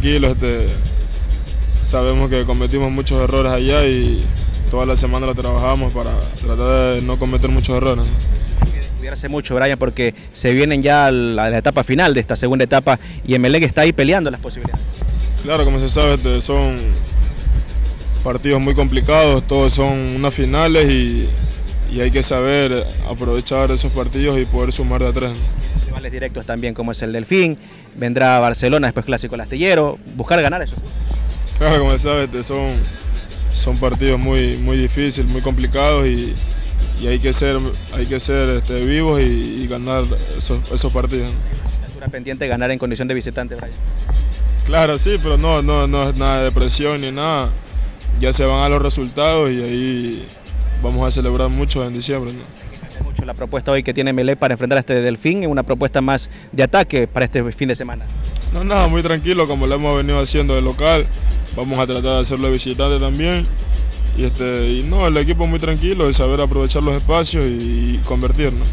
Tranquilo, este, sabemos que cometimos muchos errores allá y toda la semana lo trabajamos para tratar de no cometer muchos errores. Cuidarse mucho, Brian, porque se vienen ya a la, etapa final de esta segunda etapa y Emelec está ahí peleando las posibilidades. Claro, como se sabe, este, son partidos muy complicados, todos son unas finales y, hay que saber aprovechar esos partidos y poder sumar de a tres. Rivales directos también como es el Delfín, vendrá Barcelona, después Clásico el Astillero, buscar ganar eso. Claro, como se sabe, este, son, son partidos muy, muy difíciles, muy complicados y, hay que ser, hay que ser este, vivos y, ganar esos, esos partidos. ¿Una pendiente ganar en condición de visitante, Brian? Claro, sí, pero no, no, no es nada de presión ni nada ya se van a los resultados y ahí vamos a celebrar mucho en diciembre. Mucho la propuesta hoy que tiene Melé para enfrentar a este Delfín, es una propuesta más de ataque para este fin de semana. No, nada, muy tranquilo, como lo hemos venido haciendo de local, vamos a tratar de hacerlo de visitante también. Y, este, y no, el equipo muy tranquilo de saber aprovechar los espacios y convertirnos.